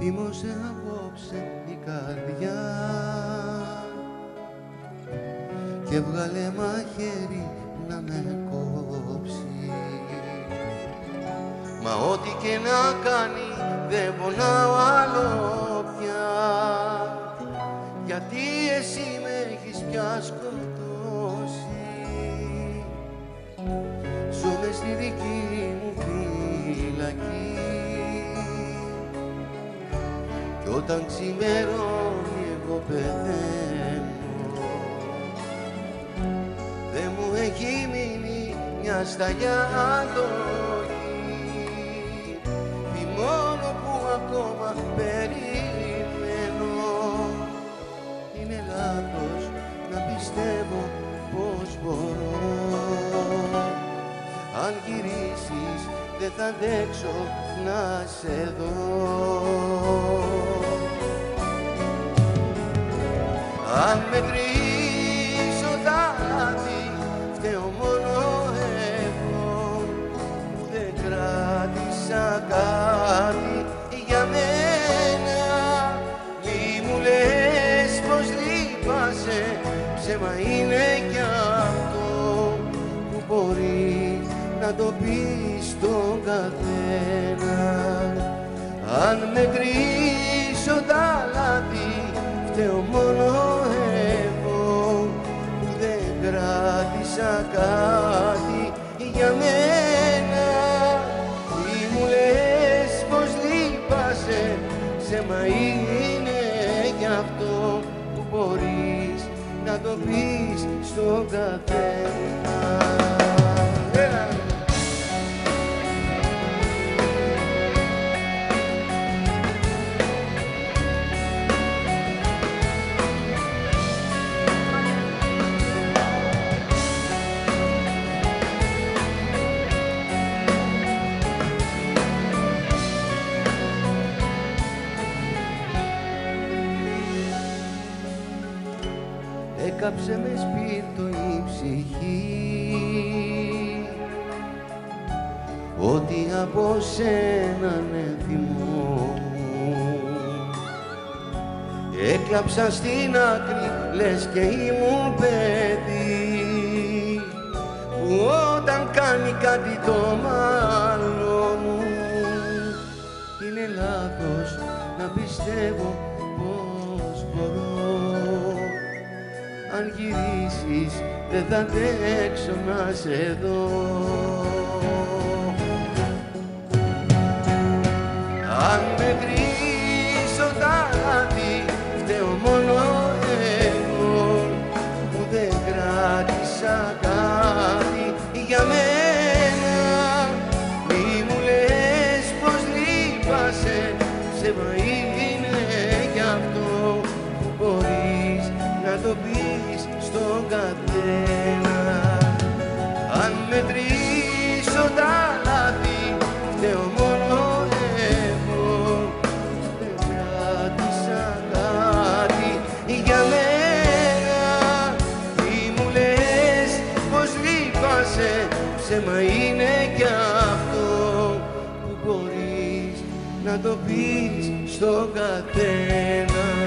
Θύμωσε απόψε η καρδιά. Και βγάλε μαχαίρι να με κόψει. Μα ό,τι και να κάνει δεν πονάω όταν ξημερώνει εγώ πεθαίνω. Δεν μου έχει μείνει μια σταγιά αντοχή. Τι μόνο που ακόμα περιμένω. Είναι λάθος να πιστεύω πως μπορώ. Αν γυρίσεις δεν θα αντέξω να σε δω. Αν με κρίσω τα λάθη φταίω μόνο εγώ. Που δεν κράτησα κάτι για μένα. Μη μου λες πως λείπασαι ψέμα είναι κι αυτό που μπορεί να το πεις στον καθένα. Αν με κρίσω τα λάθη φταίω μόνο εγώ που δεν κράτησα κάτι για μένα. Τι μου λες πως λείπασαι ψέμα είναι γι' αυτό που μπορείς να το πεις στον καθένα έκαψε με σπίρτο η ψυχή. Ότι από σένα ναι θυμό Έκλαψα στην άκρη λες και ήμουν παιδί. Που όταν κάνει κάτι το μάλλον μου είναι λάθος να πιστεύω αν γυρίσεις δεν θα αντέξω να σε δω. Αν με κρίσω τα λάθη φταίω μόνο εγώ που δεν κράτησα κάτι για μένα. Μη μου λες πως λείπασαι ψέμα είναι μετρήσω τα λάθη φταίω μόνο εγώ. Δεν κράτησα κάτι για μένα. Τι μου λες πως λείπασαι ψέμα είναι κι αυτό που μπορείς να το πεις στον καθένα